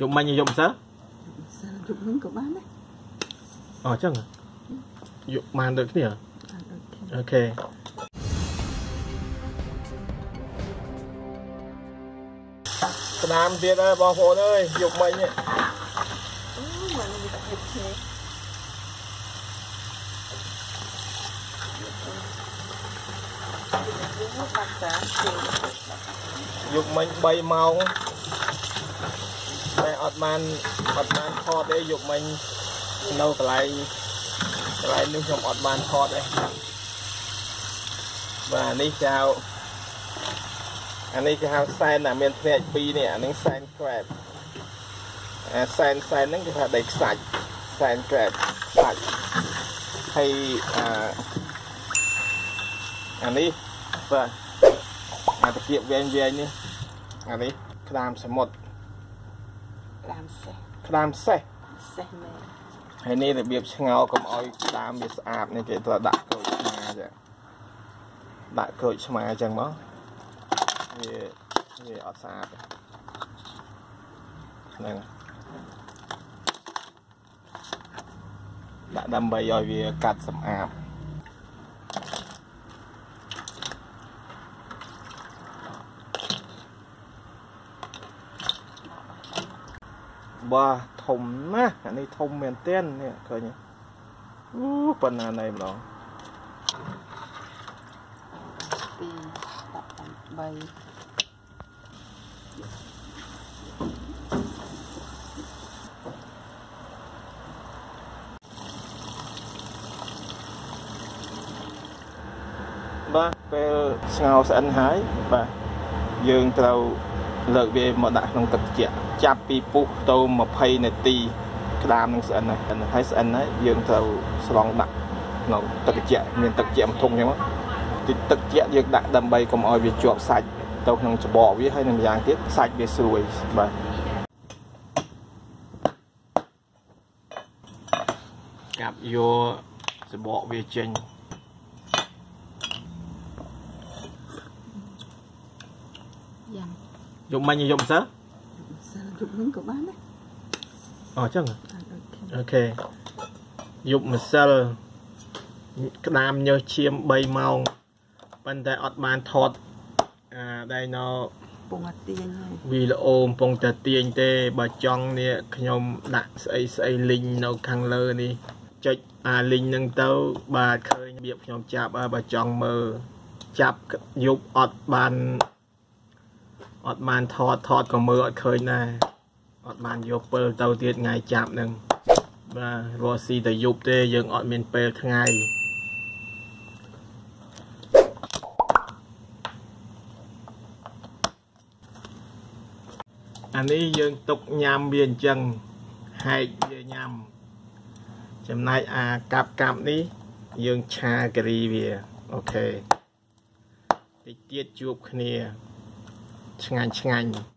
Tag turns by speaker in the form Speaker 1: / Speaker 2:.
Speaker 1: យកមិញយកម្សិល
Speaker 2: សិលយប់ហ្នឹងក៏បានដែរ
Speaker 1: អអញ្ចឹងយកបានដូចគ្នា
Speaker 2: បានដូចគ្នា
Speaker 1: អូខេក្តាមទៀតហើយបងប្អូនអើយយកមិញនេះ
Speaker 2: អូមិនមានតែយប់ទេយើងមកបាត់តាជិះ
Speaker 1: យកមិញ3ម៉ោងតែ អត់បានអត់បានថតទេយកមិញនៅកន្លែងកន្លែងនេះខ្ញុំអត់បានថតទេបាទនេះចៅអានេះគេហៅសែនអាមានភ្នែក2នេះអានេះសែន crab អាសែនសែនហ្នឹងគេថាដីខ្សាច់សែន crab ខ្សាច់ហើយអាអានេះបាទអាតាគៀបវែងវែងនេះអានេះក្តាមសមុទ្រ
Speaker 2: តាមសេះ
Speaker 1: ក្តាមសេះ
Speaker 2: សេះមែន
Speaker 1: ហើយនេះរបៀបឆ្ងោរកុំឲ្យក្តាមវាស្អាតនេះគេត្រូវដាក់ក្រូចឆ្មាចាដាក់ក្រូចឆ្មាអញ្ចឹងមកវាវាអត់ស្អាតទេហ្នឹងដាក់ដើម្បីឲ្យវាកាត់សម្អាត បាទធំណាស់អានេះធំមែនទែននេះឃើញទេអូប៉ុណ្ណាណៃម្ដង
Speaker 2: ពី13
Speaker 1: បាទពេលស្ងោរស្អិនហើយបាទយើងត្រូវ លើកវាមកដាក់ក្នុងទឹកត្រជាក់ចាប់ពីពុះទៅ20នាទីក្តាមនឹងស្អិនហើយហើយស្អិនហើយយើងត្រូវស្រង់ដាក់ក្នុងទឹកត្រជាក់មានទឹកត្រជាក់មួយធុងអញ្ចឹងមកទីទឹកត្រជាក់យើងដាក់ដើម្បីកុំឲ្យវាជាប់សាច់ទៅក្នុងច្បកវាហើយនឹងម្យ៉ាងទៀតសាច់វាស្រួយបាទកាប់យកច្បកវាចេញ
Speaker 2: យ៉ាង
Speaker 1: យកមិញយកម្សិល
Speaker 2: សិលយប់ហ្នឹងក៏បានដែរ
Speaker 1: អអញ្ចឹង
Speaker 2: បានដូចគ្នា
Speaker 1: អូខេយកម្សិលក្តាមញើសឈាម3ម៉ោងប៉ុន្តែអត់បានថតអាដែលនៅ
Speaker 2: ពងអាទៀងហើយ
Speaker 1: វីដេអូកំពុងតែទាញទេបើចង់នេះខ្ញុំដាក់ស្អីស្អីលីងនៅខាងលើនេះចុចអាលីងហ្នឹងទៅបាទឃើញរបៀបខ្ញុំចាប់ហើយបើចង់មើលចាប់យប់អត់បាន អត់បានថតថតក៏មើលអត់ឃើញដែរអត់បានយកពិលទៅទៀតថ្ងៃចាប់ហ្នឹងបាទរស់ស៊ីតែយប់ទេយើងអត់មានពេលថ្ងៃអានេះយើងទុកញ៉ាំវាអញ្ចឹងហែកវាញ៉ាំ ចំណែកអាកាប់កាប់នេះ យើងឆាការីវាអូខេតិចទៀតជួបគ្នា ឆ្ងាញ់ឆ្ងាញ់